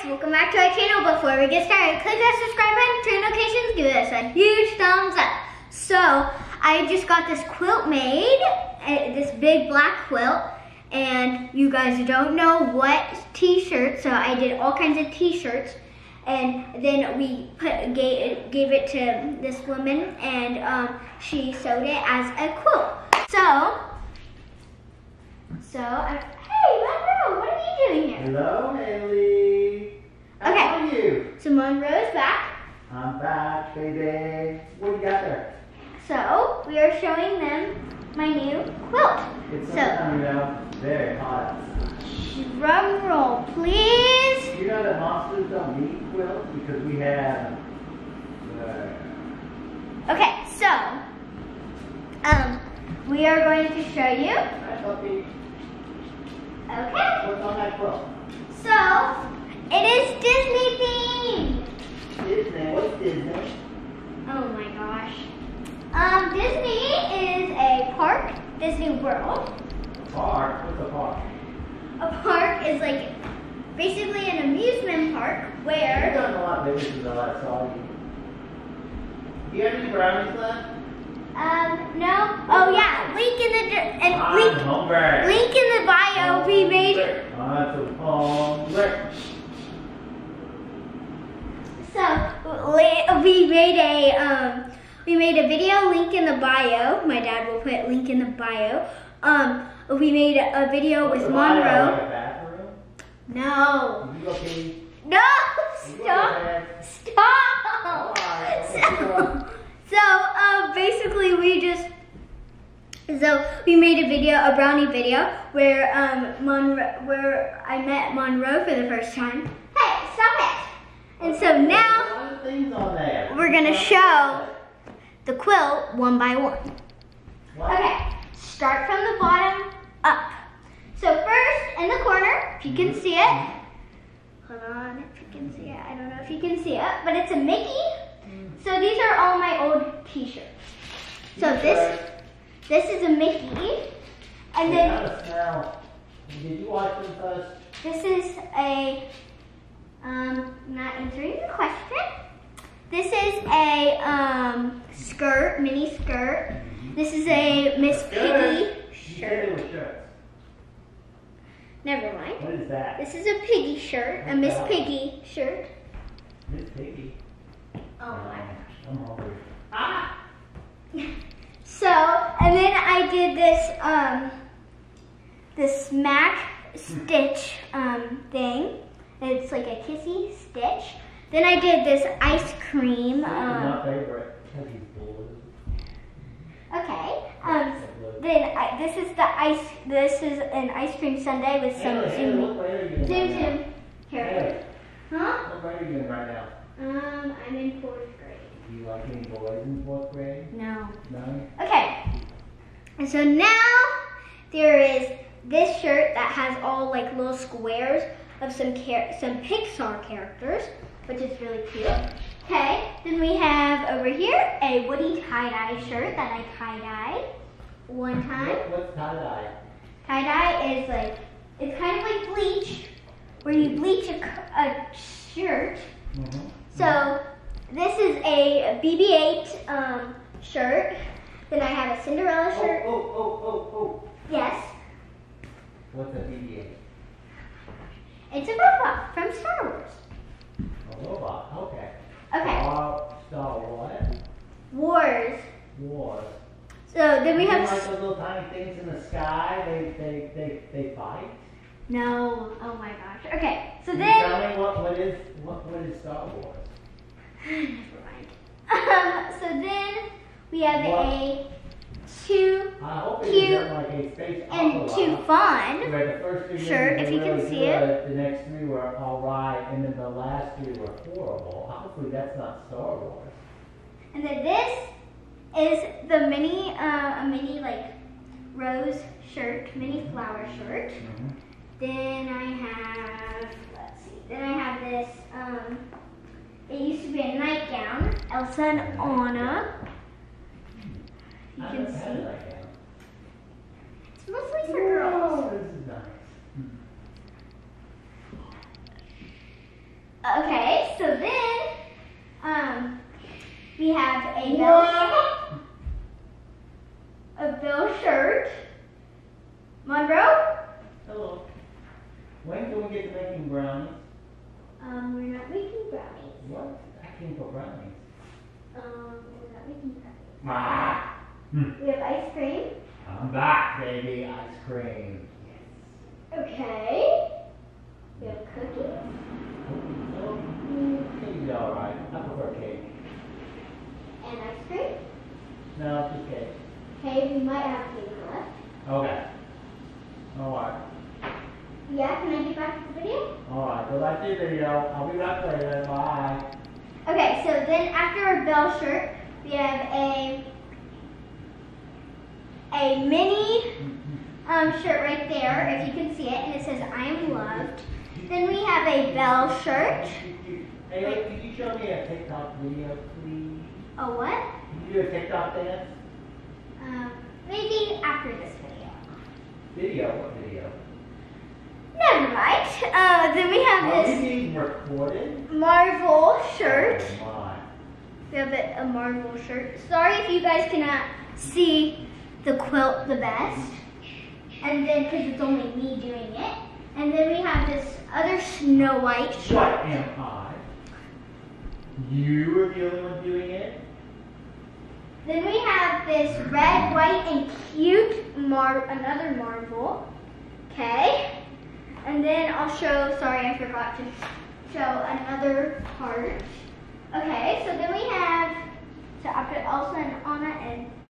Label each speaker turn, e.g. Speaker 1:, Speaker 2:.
Speaker 1: guys, welcome back to our channel. Before we get started, click that subscribe button, turn notifications, give us a huge thumbs up. So, I just got this quilt made, eh, this big black quilt, and you guys don't know what t-shirt, so I did all kinds of t-shirts, and then we put gave, gave it to this woman, and um, she sewed it as a quilt. So, so, I, hey, Monroe, what are you doing here?
Speaker 2: Hello, Haley. How
Speaker 1: Okay.
Speaker 2: are you?
Speaker 1: So Monroe's back.
Speaker 2: I'm back, baby. What you got there?
Speaker 1: So we are showing them my new quilt.
Speaker 2: It's
Speaker 1: So-
Speaker 2: summertime now. Very hot.
Speaker 1: Drum roll, please.
Speaker 2: You know that monsters don't need quilts because we have. Uh,
Speaker 1: Okay, so um, we are going to show you. Okay,
Speaker 2: What's on that quilt?
Speaker 1: so it is Disney themed.
Speaker 2: Disney. What's Disney?
Speaker 1: Oh my gosh. Um, Disney is a park, Disney World.
Speaker 2: Park. What's a park?
Speaker 1: A park is like basically an amusement park where.
Speaker 2: You've
Speaker 1: where
Speaker 2: gotten a lot bigger since I last saw you. Do you have any brownies left?
Speaker 1: um no oh yeah link in the and
Speaker 2: I'm
Speaker 1: link
Speaker 2: hungry.
Speaker 1: link in the bio we made
Speaker 2: I'm so hungry.
Speaker 1: so li- we made a um we made a video link in the bio. My dad will put link in the bio. Um we made a, video with
Speaker 2: What's bio, Like
Speaker 1: Monroe. no.
Speaker 2: Did you go pee?
Speaker 1: no!
Speaker 2: Did you go
Speaker 1: stop! stop! So, so uh, basically we just so we made a video, a brownie video, where um Monroe, where I met Monroe for the first time. Hey, stop it! And so now
Speaker 2: a lot of things on there.
Speaker 1: we're gonna show the quilt one by one. Okay, start from the bottom up. So first in the corner, if you can see it. Hold on, if you can see it. I don't know if you can see it, but it's a Mickey. So these are all my old t-shirts. So this this is a Mickey. And then.
Speaker 2: Did you watch them first?
Speaker 1: this is a um not answering the question. This is a um skirt, mini skirt. This is a Miss Piggy shirt.
Speaker 2: they were shirts.
Speaker 1: Never mind.
Speaker 2: What is that?
Speaker 1: This is a piggy shirt, a Miss Piggy shirt.
Speaker 2: Miss Piggy.
Speaker 1: Oh my
Speaker 2: gosh. Ah!
Speaker 1: So, and then I did this, um, this smack stitch, um, thing. It's like a kissy stitch. Then I did this ice cream, um,
Speaker 2: my favorite.
Speaker 1: Okay. Um, then I, this is the ice, this is an ice cream sundae with some zoom,
Speaker 2: what grade are you in
Speaker 1: zoom. Here. Huh?
Speaker 2: what grade are you in right now?
Speaker 1: Um, I'm in fourth grade.
Speaker 2: Do you like any boys in fourth grade?
Speaker 1: No.
Speaker 2: No?
Speaker 1: Okay. And so now there is this shirt that has all like little squares of some char- some Pixar characters, which is really cute. Okay. Then we have over here a Woody tie-dye shirt that I tie-dyed one time.
Speaker 2: What's tie-dye?
Speaker 1: Tie-dye is like it's kind of like bleach, where you bleach a shirt.
Speaker 2: Mm-hmm.
Speaker 1: So this is a BB-8 um, shirt. Then I have a Cinderella
Speaker 2: Oh,
Speaker 1: shirt.
Speaker 2: oh, oh, oh, oh.
Speaker 1: Yes,
Speaker 2: What's a BB-8?
Speaker 1: it's a robot from Star Wars.
Speaker 2: Robot. Okay.
Speaker 1: Okay,
Speaker 2: Star, Star what?
Speaker 1: Wars.
Speaker 2: Wars.
Speaker 1: So then we have
Speaker 2: like those little tiny things in the sky? They, they, they, they fight.
Speaker 1: no. Oh my gosh. Okay, so
Speaker 2: Can
Speaker 1: then
Speaker 2: tell me what, what is what, what is Star Wars?
Speaker 1: never mind. Um, so then we have
Speaker 2: What?
Speaker 1: a two
Speaker 2: I hope it
Speaker 1: Cute
Speaker 2: like a
Speaker 1: and too fun.
Speaker 2: Where the first three
Speaker 1: Sure, if you can see
Speaker 2: good, the next three were all right, and then the last three were horrible. Hopefully that's not Star Wars.
Speaker 1: And then this is the mini, uh, a mini like rose shirt, mini flower shirt. Then I have, let's see, then I have this, um, it used to be a nightgown, Elsa and Anna. You can
Speaker 2: never had it
Speaker 1: see. It's mostly for girls.
Speaker 2: This is nice.
Speaker 1: Okay, so then um, we have a Belle, a Belle shirt. Monroe?
Speaker 2: Hello. When can we get to making brownies?
Speaker 1: Um, we're not making brownies.
Speaker 2: What? I came for brownies.
Speaker 1: Um, we're not making brownies.
Speaker 2: Ah. Hmm.
Speaker 1: We have ice cream.
Speaker 2: I'm back, baby. Ice cream.
Speaker 1: Okay. We have cookies.
Speaker 2: Oh, mm, cake's all right. I prefer cake.
Speaker 1: And ice cream.
Speaker 2: No, just cake.
Speaker 1: Okay, we might have cake left.
Speaker 2: Okay. All right.
Speaker 1: Yeah, can I get back to the video?
Speaker 2: All right. Go back to your video. I'll be back later. Bye.
Speaker 1: Okay, so then after our Belle shirt, we have a a mini um, shirt right there, if you can see it, and it says I am loved. Then we have a Belle shirt.
Speaker 2: Hey, wait, could you show me a TikTok video, please?
Speaker 1: A what?
Speaker 2: Can you do a TikTok dance?
Speaker 1: Um, maybe after this video.
Speaker 2: Video? What video?
Speaker 1: Never mind. Uh, then we have
Speaker 2: Are we
Speaker 1: this
Speaker 2: being recorded?
Speaker 1: Marvel shirt.
Speaker 2: Oh, my.
Speaker 1: We have a, a Marvel shirt. Sorry if you guys cannot see the quilt the best. And then, because it's only me doing it. And then we have this other Snow White
Speaker 2: What am I? You are the only one doing it?
Speaker 1: Then we have this red, white, and cute Mar another Marvel. Okay. And then I'll show, sorry I forgot to show another part. Okay, so then we have, so I put Elsa and Anna and